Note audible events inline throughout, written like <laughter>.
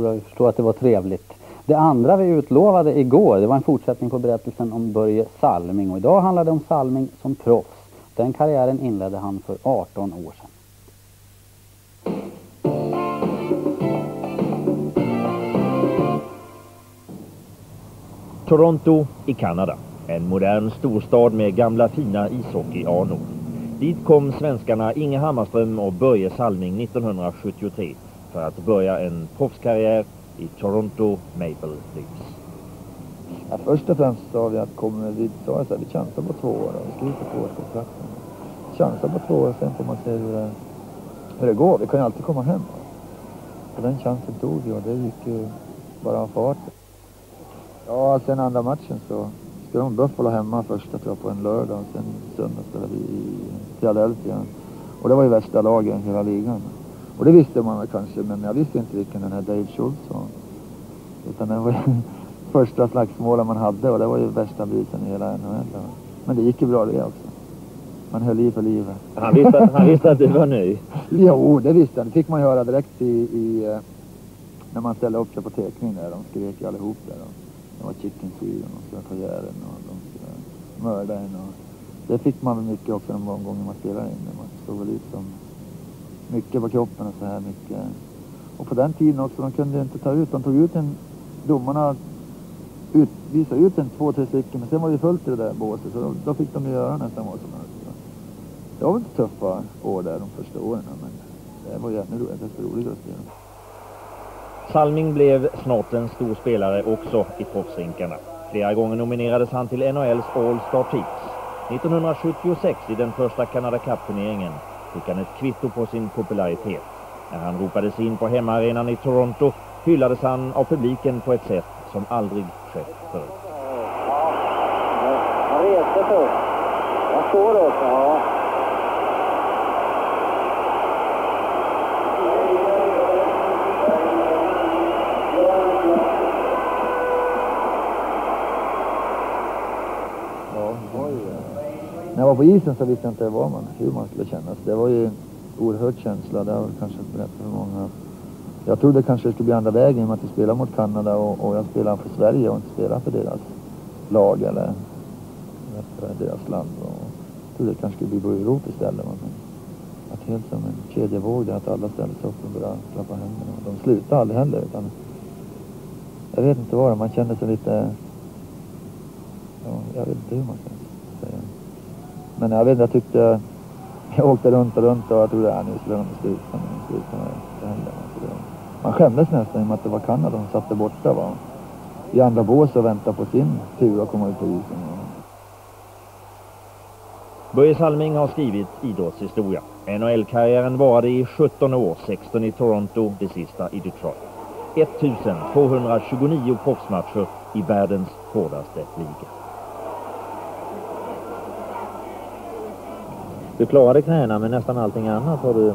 Och jag förstår att det var trevligt. Det andra vi utlovade igår, det var en fortsättning på berättelsen om Börje Salming. Och idag handlar det om Salming som proffs. Den karriären inledde han för 18 år sedan. Toronto i Kanada. En modern storstad med gamla fina ishockeyanor. Dit kom svenskarna Inge Hammarström och Börje Salming 1973 för att börja en proffskarriär i Toronto Maple Leafs. Ja, först och främst sa vi att kommer vi, sa så här, vi chansar på två år vi skriver på tvåårskontrakt. Chansar på två år, sen får man se hur det, hur det går. Vi kan ju alltid komma hem. Och den chansen tog vi och det gick ju bara av fart. Ja, sen andra matchen så spelade de Buffalo hemma första tror jag på en lördag och sen söndag spelade vi i Philadelphia. Och det var ju värsta lagen i hela ligan. Och det visste man väl kanske, men jag visste inte vilken den här Dave Schultz var. Utan det var ju <laughs> första slagsmålen man hade och det var ju värsta biten i hela NHL. Men det gick ju bra det också. Man höll i för livet. Han visste, han visste att du var ny? <laughs> Jo, det visste han. Det fick man höra direkt i, i eh, när man ställde upp sig på teckning där. De skrek ju allihop där. Det var Chicken Sweden, de skulle ta ihjäl och de skulle mörda en. Och det fick man väl mycket också de gånger man spelade in. Man såg väl ut som mycket på kroppen och så här mycket. Och på den tiden också, de kunde inte ta ut, de tog ut en, domarna ut, visade ut en två, tre stycken, men sen var det fullt i det där båset, så då, då fick de göra nästan vad som helst. Det var väl inte tuffa år där de första åren, men det var jävligt roligt, roligt att spela. Salming blev snart en stor spelare också i proffsrinkarna. Flera gånger nominerades han till NHLs All-Star Teams. 1976 i den första Canada Cup-turneringen fick han ett kvitto på sin popularitet. När han ropades in på hemmaarenan i Toronto hyllades han av publiken på ett sätt som aldrig skett förut. Ja, han reste sig upp. Han står upp. Ja, det var ju... När jag var på isen så visste jag inte var man, hur man skulle känna sig. Det var ju en oerhörd känsla. Det har jag kanske berättat för många. Jag trodde kanske det skulle bli andra vägen i och med att vi spelade mot Kanada och, och jag spelade för Sverige och inte spelade för deras lag eller för deras land. Och jag trodde det kanske skulle bli Brorop istället. Men att helt som en kedjevåg där att alla ställde sig upp och började klappa händerna. De slutade aldrig heller utan jag vet inte vad det man kände sig lite Ja, jag vet inte hur man ska säga. Men jag vet inte, jag tyckte... Jag åkte runt och runt och jag trodde att nu skulle de sluta, nu sluta det hände. Man skämdes nästan i med att det var Kanada som satt där borta va. I andra bås och väntade på sin tur att komma ut på isen. Börje Salming har skrivit idrottshistoria. NHL-karriären varade i 17 år, 16 i Toronto, det sista i Detroit. 1229 proffsmatcher i världens hårdaste liga. Du klarade knäna men nästan allting annat har du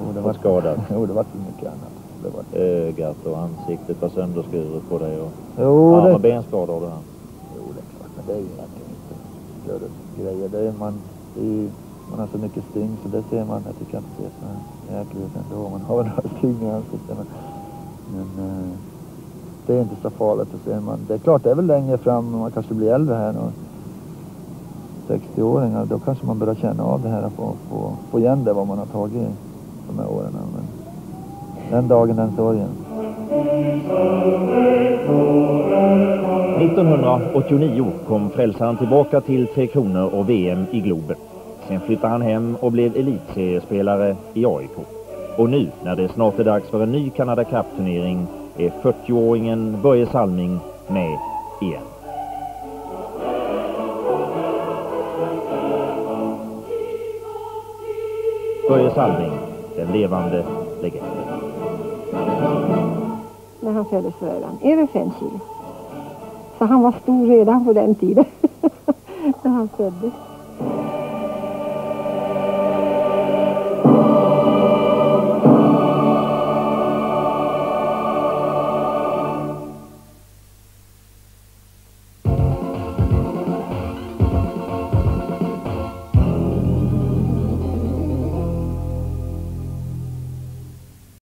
Jo, det var skadat. Jo, det var mycket annat. Det var... Ögat och ansiktet var sönderskuret på dig och Jo, arm det... och benskador har du haft. Jo, det är klart. Men det är ju egentligen inte större grejer. Det är man... Det är man har så mycket sting så det ser man. Jag tycker inte det är så jäkligt ut ändå. Man har <laughs> några sting i ansiktet. Men, men eh, det är inte så farligt. Det ser man. Det är klart, det är väl längre fram man kanske blir äldre här. Och 60-åringar, då kanske man börjar känna av det här. Få, få, få igen det vad man har tagit de här åren. Men den dagen, den sorgen. 1989 kom frälsaren tillbaka till Tre Kronor och VM i Globen. Sen flyttade han hem och blev elitseriespelare i AIK. Och nu, när det snart är dags för en ny Canada Cup-turnering, är 40-åringen Börje Salming med igen. Börje Salming, den levande legenden. När han föddes var han över fem kilo. Så han var stor redan på den tiden. <laughs> när han föddes.